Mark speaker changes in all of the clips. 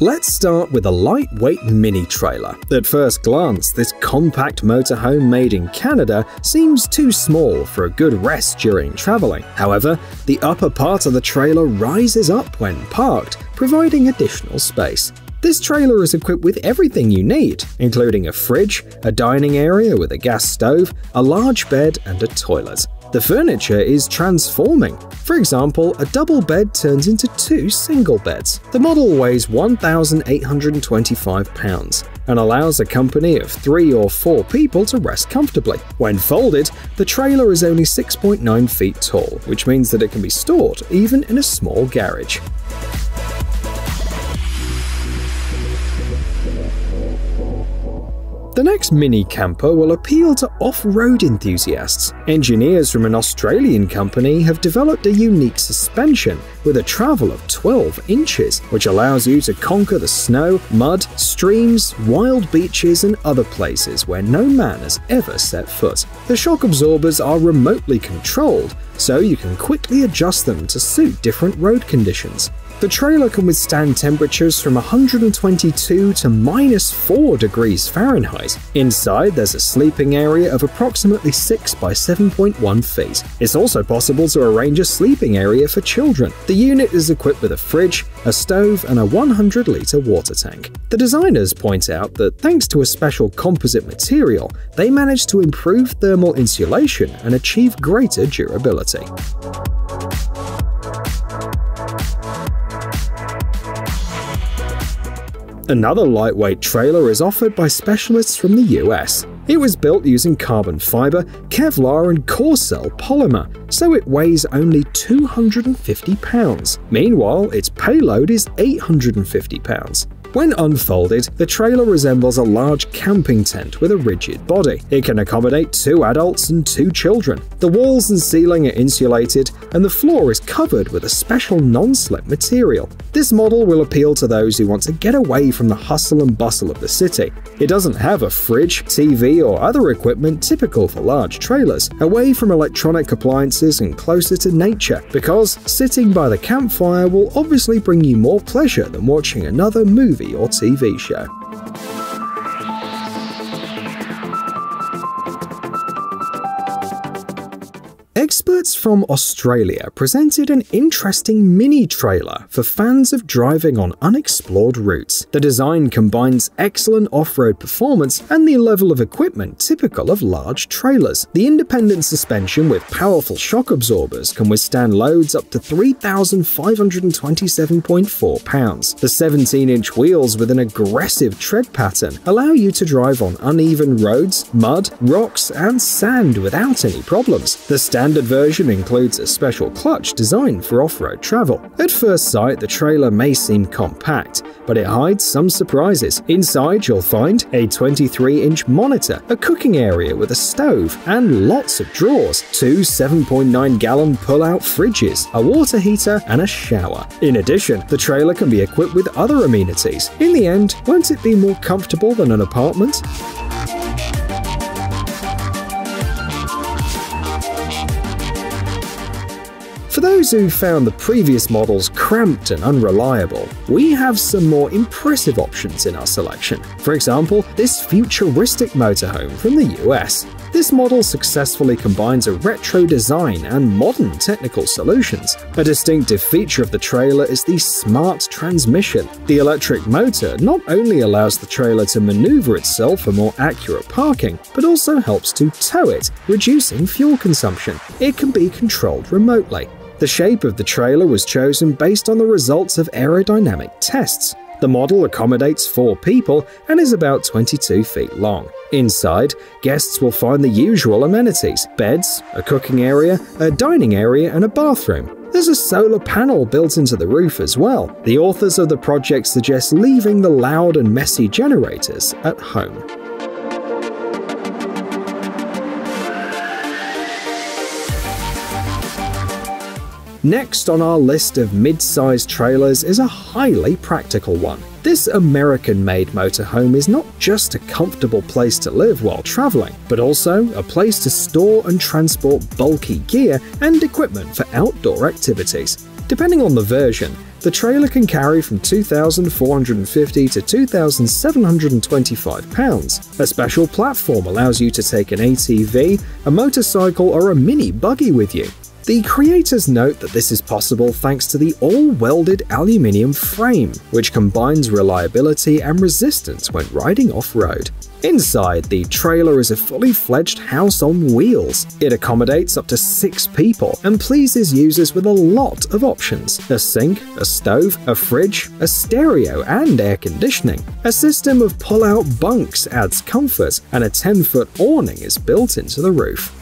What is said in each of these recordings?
Speaker 1: Let's start with a lightweight mini trailer. At first glance, this compact motorhome made in Canada seems too small for a good rest during traveling. However, the upper part of the trailer rises up when parked, providing additional space. This trailer is equipped with everything you need, including a fridge, a dining area with a gas stove, a large bed, and a toilet. The furniture is transforming. For example, a double bed turns into two single beds. The model weighs 1,825 pounds and allows a company of three or four people to rest comfortably. When folded, the trailer is only 6.9 feet tall, which means that it can be stored even in a small garage. The next mini camper will appeal to off-road enthusiasts. Engineers from an Australian company have developed a unique suspension with a travel of 12 inches, which allows you to conquer the snow, mud, streams, wild beaches, and other places where no man has ever set foot. The shock absorbers are remotely controlled, so you can quickly adjust them to suit different road conditions. The trailer can withstand temperatures from 122 to minus 4 degrees Fahrenheit. Inside, there's a sleeping area of approximately 6 by 7.1 feet. It's also possible to arrange a sleeping area for children. The unit is equipped with a fridge, a stove, and a 100 litre water tank. The designers point out that thanks to a special composite material, they managed to improve thermal insulation and achieve greater durability. Another lightweight trailer is offered by specialists from the US. It was built using carbon fiber, Kevlar, and Corecell polymer, so it weighs only 250 pounds. Meanwhile, its payload is 850 pounds. When unfolded, the trailer resembles a large camping tent with a rigid body. It can accommodate two adults and two children. The walls and ceiling are insulated, and the floor is covered with a special non-slip material. This model will appeal to those who want to get away from the hustle and bustle of the city. It doesn't have a fridge, TV, or other equipment typical for large trailers, away from electronic appliances and closer to nature, because sitting by the campfire will obviously bring you more pleasure than watching another movie movie or TV show. Experts from Australia presented an interesting mini trailer for fans of driving on unexplored routes. The design combines excellent off-road performance and the level of equipment typical of large trailers. The independent suspension with powerful shock absorbers can withstand loads up to 3,527.4 pounds. The 17-inch wheels with an aggressive tread pattern allow you to drive on uneven roads, mud, rocks, and sand without any problems. The standard standard version includes a special clutch designed for off-road travel. At first sight, the trailer may seem compact, but it hides some surprises. Inside, you'll find a 23-inch monitor, a cooking area with a stove, and lots of drawers, two 7.9-gallon pull-out fridges, a water heater, and a shower. In addition, the trailer can be equipped with other amenities. In the end, won't it be more comfortable than an apartment? For those who found the previous models cramped and unreliable, we have some more impressive options in our selection. For example, this futuristic motorhome from the US. This model successfully combines a retro design and modern technical solutions. A distinctive feature of the trailer is the smart transmission. The electric motor not only allows the trailer to maneuver itself for more accurate parking, but also helps to tow it, reducing fuel consumption. It can be controlled remotely. The shape of the trailer was chosen based on the results of aerodynamic tests. The model accommodates four people and is about 22 feet long. Inside, guests will find the usual amenities beds, a cooking area, a dining area, and a bathroom. There's a solar panel built into the roof as well. The authors of the project suggest leaving the loud and messy generators at home. Next on our list of mid-sized trailers is a highly practical one. This American-made motorhome is not just a comfortable place to live while traveling, but also a place to store and transport bulky gear and equipment for outdoor activities. Depending on the version, The trailer can carry from 2,450 to 2,725 pounds. A special platform allows you to take an ATV, a motorcycle, or a mini buggy with you. The creators note that this is possible thanks to the all-welded aluminium frame, which combines reliability and resistance when riding off-road. Inside, the trailer is a fully fledged house on wheels. It accommodates up to six people and pleases users with a lot of options a sink, a stove, a fridge, a stereo, and air conditioning. A system of pull out bunks adds comfort, and a 10 foot awning is built into the roof.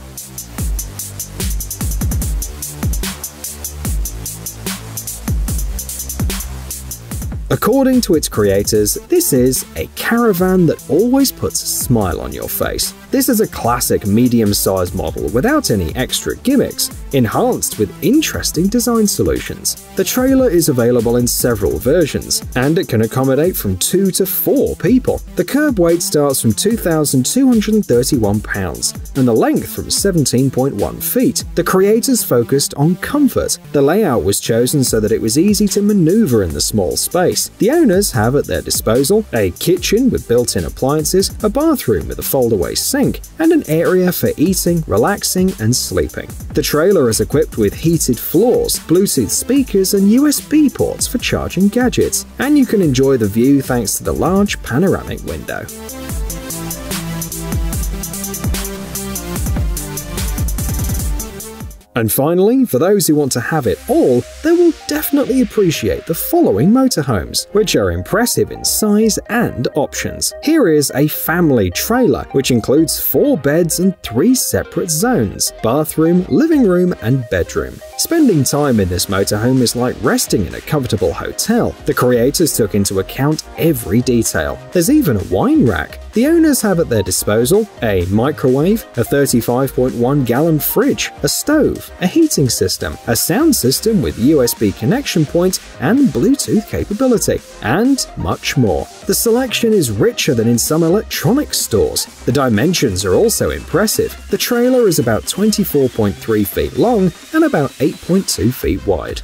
Speaker 1: According to its creators, this is a caravan that always puts a smile on your face. This is a classic medium-sized model without any extra gimmicks, enhanced with interesting design solutions. The trailer is available in several versions, and it can accommodate from 2 to 4 people. The curb weight starts from 2,231 pounds, and the length from 17.1 feet. The creators focused on comfort. The layout was chosen so that it was easy to maneuver in the small space. The owners have at their disposal a kitchen with built-in appliances, a bathroom with a fold-away sink, and an area for eating, relaxing, and sleeping. The trailer is equipped with heated floors, Bluetooth speakers, and USB ports for charging gadgets, and you can enjoy the view thanks to the large panoramic window. And finally, for those who want to have it all, they will definitely appreciate the following motorhomes, which are impressive in size and options. Here is a family trailer, which includes four beds and three separate zones bathroom, living room, and bedroom. Spending time in this motorhome is like resting in a comfortable hotel. The creators took into account every detail. There's even a wine rack. The owners have at their disposal a microwave, a 35.1 gallon fridge, a stove, a heating system, a sound system with USB connection point and Bluetooth capability, and much more. The selection is richer than in some electronics stores. The dimensions are also impressive. The trailer is about 24.3 feet long and about 8.2 feet wide.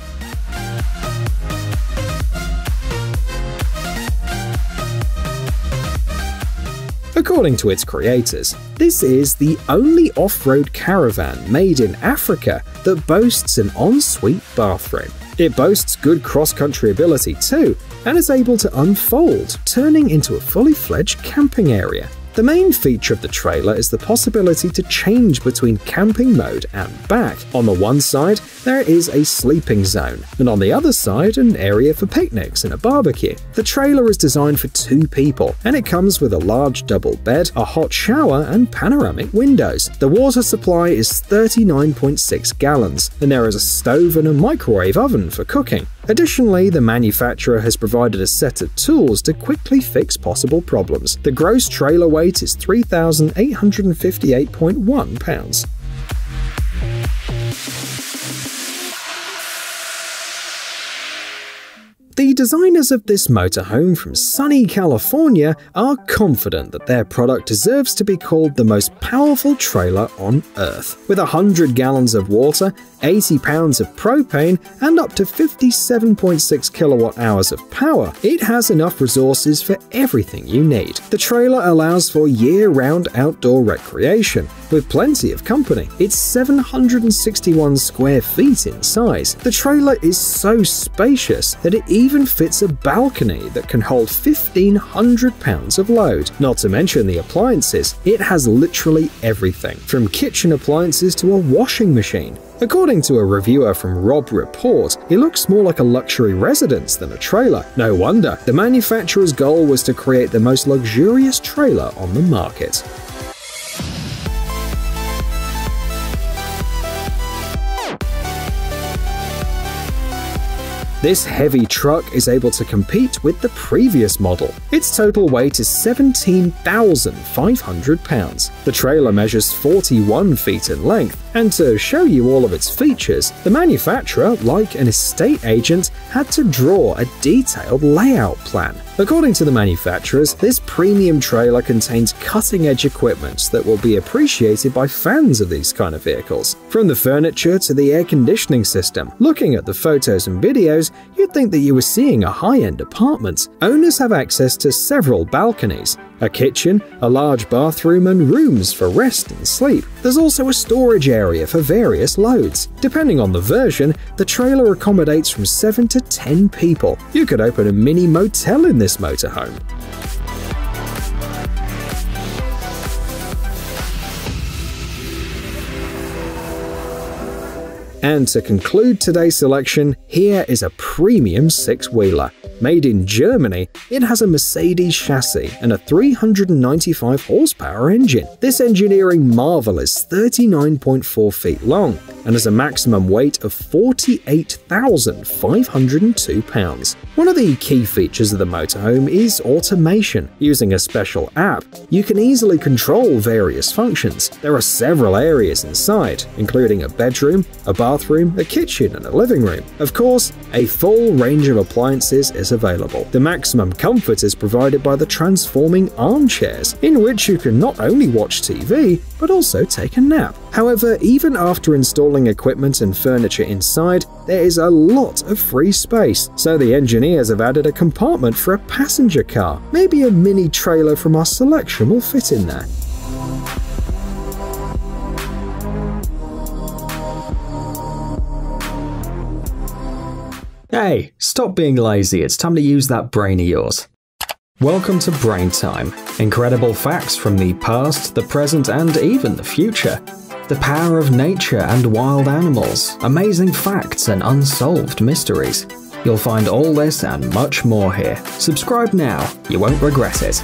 Speaker 1: According to its creators, this is the only off-road caravan made in Africa that boasts an ensuite bathroom. It boasts good cross-country ability too, and is able to unfold, turning into a fully fledged camping area. The main feature of the trailer is the possibility to change between camping mode and back. On the one side, there is a sleeping zone, and on the other side, an area for picnics and a barbecue. The trailer is designed for two people, and it comes with a large double bed, a hot shower, and panoramic windows. The water supply is 39.6 gallons, and there is a stove and a microwave oven for cooking. Additionally, the manufacturer has provided a set of tools to quickly fix possible problems. The gross trailer weight is 3,858.1 The designers of this motorhome from sunny California are confident that their product deserves to be called the most powerful trailer on Earth. With 100 gallons of water, 80 pounds of propane, and up to 57.6 kilowatt hours of power, it has enough resources for everything you need. The trailer allows for year-round outdoor recreation, with plenty of company. It's 761 square feet in size. The trailer is so spacious that it even fits a balcony that can hold 1500 pounds of load. Not to mention the appliances, it has literally everything, from kitchen appliances to a washing machine. According to a reviewer from Robb Report, it looks more like a luxury residence than a trailer. No wonder, the manufacturer's goal was to create the most luxurious trailer on the market. This heavy truck is able to compete with the previous model. Its total weight is 17,500 pounds. The trailer measures 41 feet in length And to show you all of its features, the manufacturer, like an estate agent, had to draw a detailed layout plan. According to the manufacturers, this premium trailer contains cutting-edge equipment that will be appreciated by fans of these kind of vehicles. From the furniture to the air conditioning system, looking at the photos and videos, you'd think that you were seeing a high-end apartment. Owners have access to several balconies, a kitchen, a large bathroom, and rooms for rest and sleep. There's also a storage area for various loads. Depending on the version, the trailer accommodates from 7 to 10 people. You could open a mini motel in this motorhome. And to conclude today's selection, here is a premium six-wheeler. Made in Germany, it has a Mercedes chassis and a 395 horsepower engine. This engineering marvel is 39.4 feet long and has a maximum weight of 48,502 pounds. One of the key features of the motorhome is automation. Using a special app, you can easily control various functions. There are several areas inside, including a bedroom, a bathroom, a kitchen, and a living room. Of course, a full range of appliances available. The maximum comfort is provided by the transforming armchairs, in which you can not only watch TV, but also take a nap. However, even after installing equipment and furniture inside, there is a lot of free space, so the engineers have added a compartment for a passenger car. Maybe a mini trailer from our selection will fit in there. Hey, stop being lazy, it's time to use that brain of yours. Welcome to Brain Time. Incredible facts from the past, the present, and even the future. The power of nature and wild animals, amazing facts and unsolved mysteries. You'll find all this and much more here. Subscribe now, you won't regret it.